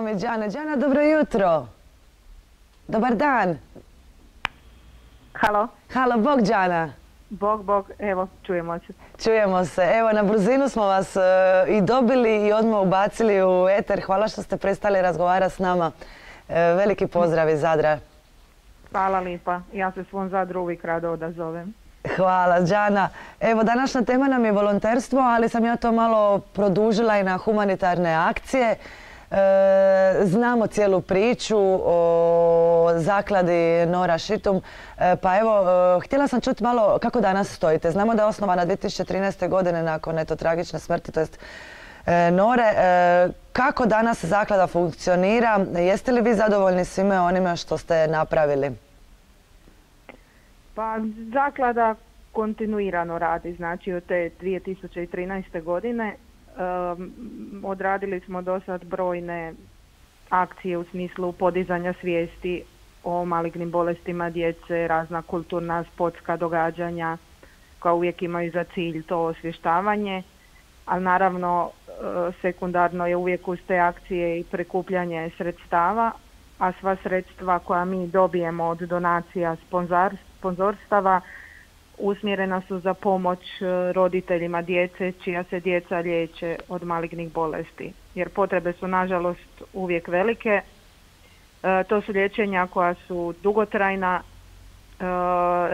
Evo mi Đana. Đana, dobro jutro. Dobar dan. Halo. Halo, Bog Đana. Bog, Bog, evo, čujemo se. Čujemo se. Evo, na brzinu smo vas e, i dobili i odmah ubacili u eter. Hvala što ste prestali razgovarati s nama. E, veliki pozdrav iz Zadra. Hvala lipa. Ja se svom Zadru uvijek rado odazovem. Hvala, Đana. Evo, današnja tema nam je volonterstvo, ali sam ja to malo produžila i na humanitarne akcije. E, znamo cijelu priču o zakladi Nora Šitum, e, pa evo, e, htjela sam čuti malo kako danas stojite. Znamo da je osnovana 2013. godine nakon eto tragične smrti, to jest Nore. Kako danas zaklada funkcionira? Jeste li vi zadovoljni svime onime što ste napravili? Pa zaklada kontinuirano radi, znači od te 2013. godine odradili smo do sad brojne akcije u smislu podizanja svijesti o malignim bolestima djece, razna kulturna, sportska događanja koja uvijek imaju za cilj to osvještavanje, ali naravno e, sekundarno je uvijek uz te akcije i prikupljanje sredstava, a sva sredstva koja mi dobijemo od donacija sponzorstava usmjerena su za pomoć e, roditeljima djece čija se djeca liječe od malignih bolesti. Jer potrebe su nažalost uvijek velike. E, to su liječenja koja su dugotrajna, e,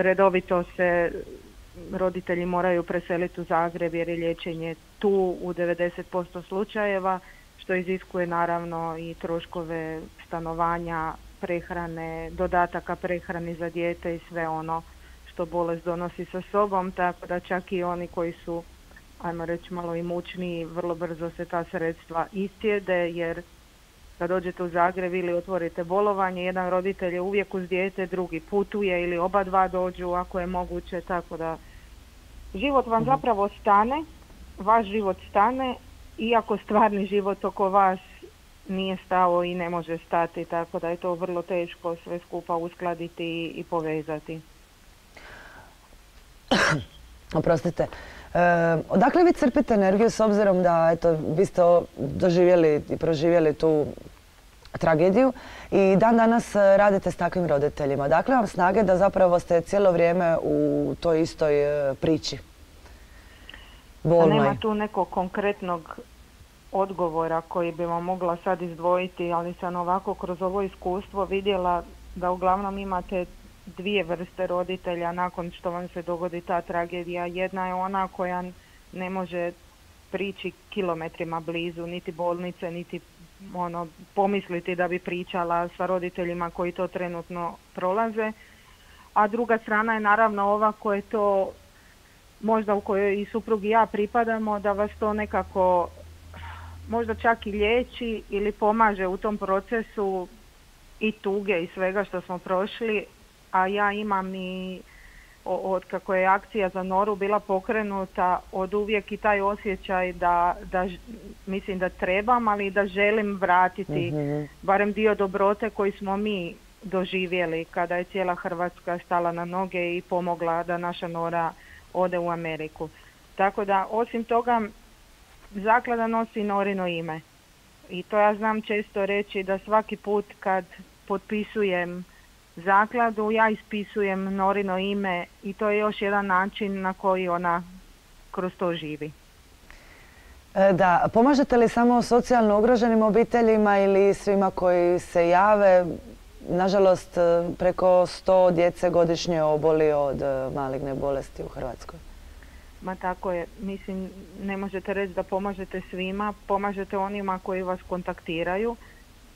redovito se roditelji moraju preseliti u Zagreb jer je liječenje tu u 90% slučajeva što iziskuje naravno i troškove stanovanja, prehrane, dodataka prehrani za dijete i sve ono što bolest donosi sa sobom, tako da čak i oni koji su, ajmo reći, malo imućniji, vrlo brzo se ta sredstva istjede, jer kad dođete u Zagreb ili otvorite bolovanje, jedan roditelj je uvijek uz dijete, drugi putuje ili oba dva dođu ako je moguće, tako da život vam mhm. zapravo stane, vaš život stane, iako stvarni život oko vas nije stao i ne može stati, tako da je to vrlo teško sve skupa uskladiti i povezati. Oprostite. E, odakle vi crpite energiju s obzirom da vi ste doživjeli i proživjeli tu tragediju i dan danas radite s takvim roditeljima. Dakle vam snage da zapravo ste cijelo vrijeme u toj istoj e, priči? Nema tu nekog konkretnog odgovora koji bi vam mogla sad izdvojiti, ali sam ovako kroz ovo iskustvo vidjela da uglavnom imate dvije vrste roditelja nakon što vam se dogodi ta tragedija. Jedna je ona koja ne može prići kilometrima blizu, niti bolnice, niti ono, pomisliti da bi pričala sa roditeljima koji to trenutno prolaze. A druga strana je naravno ova koja to, možda u kojoj i suprug i ja pripadamo, da vas to nekako možda čak i liječi ili pomaže u tom procesu i tuge i svega što smo prošli, a ja imam i od kako je akcija za Noru bila pokrenuta od uvijek i taj osjećaj da, da mislim da trebam, ali da želim vratiti mhm. barem dio dobrote koji smo mi doživjeli kada je cijela Hrvatska stala na noge i pomogla da naša Nora ode u Ameriku. Tako da osim toga zaklada nosi Norino ime. I to ja znam često reći da svaki put kad potpisujem zakladu, ja ispisujem Norino ime i to je još jedan način na koji ona kroz to živi. E, da, pomažete li samo socijalno ugroženim obiteljima ili svima koji se jave? Nažalost, e, preko sto djece godišnje oboli od e, maligne bolesti u Hrvatskoj. Ma tako je. Mislim, ne možete reći da pomažete svima, pomažete onima koji vas kontaktiraju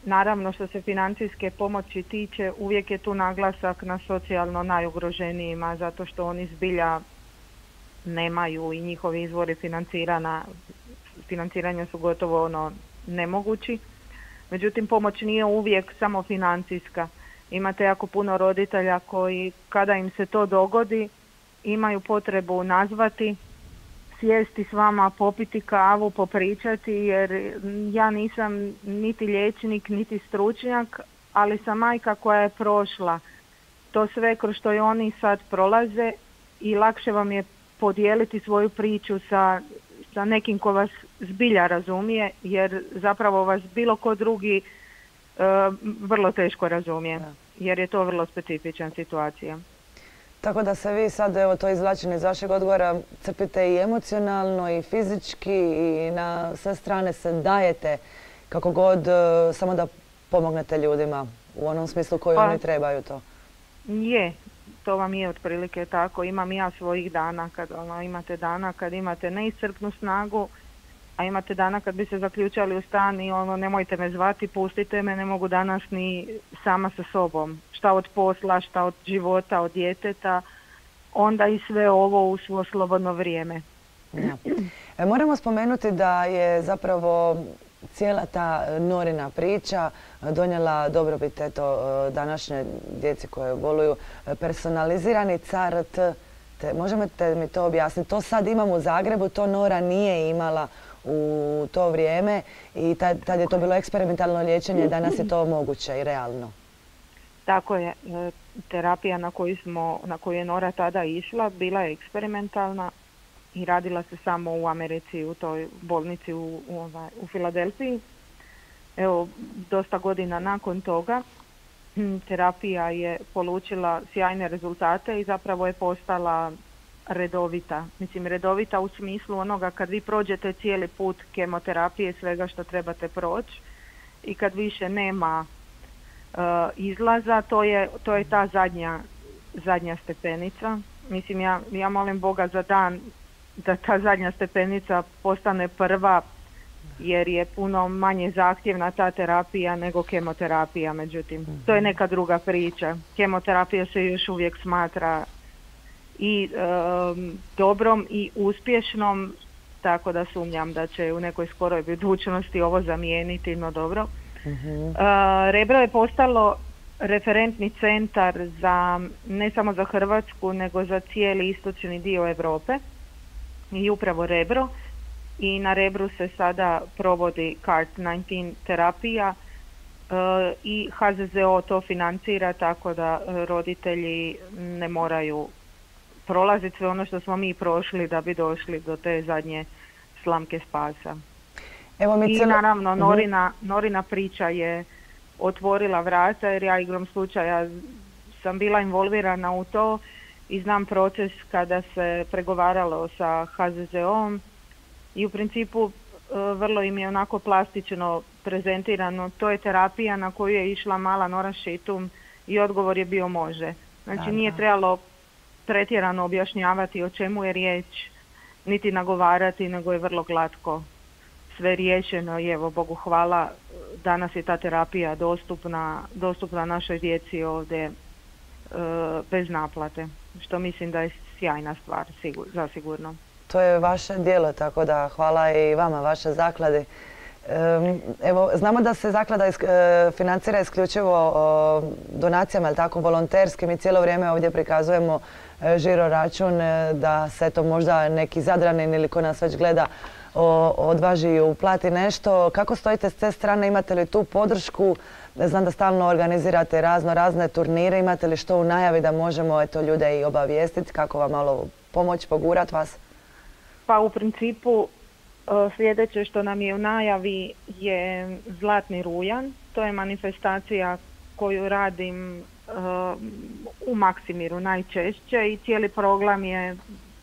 Naravno što se financijske pomoći tiče uvijek je tu naglasak na socijalno najugroženijima zato što oni zbilja nemaju i njihovi izvori financirana, financiranja su gotovo ono nemogući. Međutim pomoć nije uvijek samo financijska. Imate jako puno roditelja koji kada im se to dogodi imaju potrebu nazvati sjesti s vama, popiti kavu, popričati jer ja nisam niti liječnik, niti stručnjak, ali sam majka koja je prošla to sve kroz što i oni sad prolaze i lakše vam je podijeliti svoju priču sa sa nekim ko vas zbilja razumije, jer zapravo vas bilo ko drugi e, vrlo teško razumije, jer je to vrlo specifična situacija. Tako da se vi sad, evo to izvlačenje iz vašeg odgovora, crpite i emocionalno i fizički i na sve strane se dajete kako god, e, samo da pomognete ljudima u onom smislu koji pa, oni trebaju to. Je, to vam je otprilike tako. Imam ja svojih dana kad ono, imate dana kad imate neiscrpnu snagu, a imate dana kad bi se zaključali u stan i ono nemojte me zvati, pustite me, ne mogu danas ni sama sa sobom. Šta od posla, šta od života, od djeteta, onda i sve ovo u svo slobodno vrijeme. E, moramo spomenuti da je zapravo cijela ta Norina priča donijela dobrobit eto, današnje djeci koje boluju personalizirani cart. Te, možete mi to objasniti? To sad imamo u Zagrebu, to Nora nije imala u to vrijeme i tad, tad je to bilo eksperimentalno liječenje, danas je to moguće i realno. Tako je, e, terapija na koju, smo, na koju je Nora tada išla bila je eksperimentalna i radila se samo u Americi, u toj bolnici u, u, ovaj, u Filadelfiji. Evo, dosta godina nakon toga hm, terapija je polučila sjajne rezultate i zapravo je postala redovita. Mislim, redovita u smislu onoga kad vi prođete cijeli put kemoterapije, svega što trebate proći i kad više nema uh, izlaza, to je, to je ta zadnja, zadnja stepenica. Mislim, ja, ja molim Boga za dan da ta zadnja stepenica postane prva jer je puno manje zahtjevna ta terapija nego kemoterapija, međutim, to je mhm. neka druga priča. Kemoterapija se još uvijek smatra i dobrom i uspješnom, tako da sumnjam da će u nekoj skoroj budućnosti ovo zamijeniti, no dobro. uh Rebro je postalo referentni centar za ne samo za Hrvatsku nego za cijeli istočni dio Europe. I upravo Rebro. I na Rebru se sada provodi CART-19 terapija. Uh, i HZZO to financira tako da roditelji ne moraju prolaziti sve ono što smo mi prošli da bi došli do te zadnje slamke spasa. Evo mi I naravno mhm. Norina, Norina priča je otvorila vrata jer ja igrom slučaja sam bila involvirana u to i znam proces kada se pregovaralo sa HZZO-om i u principu e, vrlo im je onako plastično prezentirano. To je terapija na koju je išla mala Nora Šitum i odgovor je bio može. Znači nije trebalo pretjerano objašnjavati o čemu je riječ, niti nagovarati, nego je vrlo glatko sve riješeno i evo Bogu hvala, danas je ta terapija dostupna, dostupna našoj djeci ovdje e, bez naplate, što mislim da je sjajna stvar sigur, zasigurno. To je vaše dijelo, tako da hvala i vama, vaše zaklade. Evo, znamo da se zaklada e, financira isključivo donacijama, ali tako, volonterskim i cijelo vrijeme ovdje prikazujemo e, žiro račun e, da se to možda neki zadranin ili ko nas već gleda odvaži i uplati nešto. Kako stojite s te strane, imate li tu podršku? Znam da stalno organizirate razno razne turnire, imate li što u najavi da možemo eto, ljude i obavijestiti, kako vam malo pomoć, pogurat vas? Pa u principu sljedeće što nam je u najavi je Zlatni rujan. To je manifestacija koju radim e, u Maksimiru najčešće i cijeli program je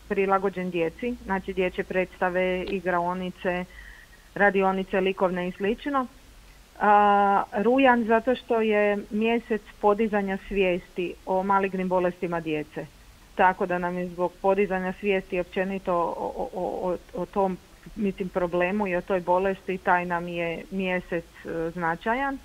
prilagođen djeci. Znači dječje predstave, igraonice, radionice, likovne i slično. rujan zato što je mjesec podizanja svijesti o malignim bolestima djece. Tako da nam je zbog podizanja svijesti općenito o, o, o tom mislim problemu i o toj bolesti taj nam je mjesec e, značajan.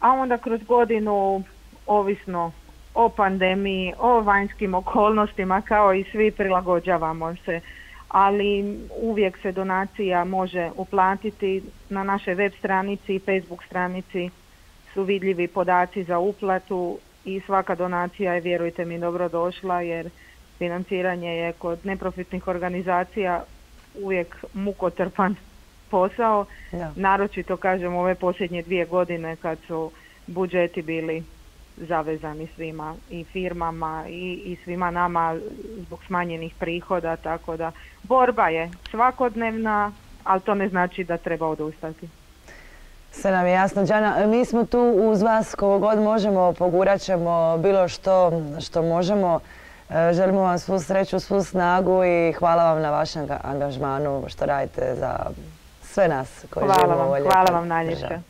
A onda kroz godinu ovisno o pandemiji, o vanjskim okolnostima kao i svi prilagođavamo se. Ali uvijek se donacija može uplatiti na našoj web stranici i Facebook stranici su vidljivi podaci za uplatu i svaka donacija je vjerujte mi dobro došla jer financiranje je kod neprofitnih organizacija uvijek mukotrpan posao, naročito kažem ove posljednje dvije godine kad su budžeti bili zavezani svima i firmama i, i svima nama zbog smanjenih prihoda, tako da borba je svakodnevna, ali to ne znači da treba odustati. Sve nam je jasno. Đana, mi smo tu uz vas kogo god možemo, pogurat ćemo bilo što što možemo. E, želimo vam svu sreću, svu snagu i hvala vam na vašem angažmanu što radite za sve nas koji hvala živimo vam, Hvala vam najljepše.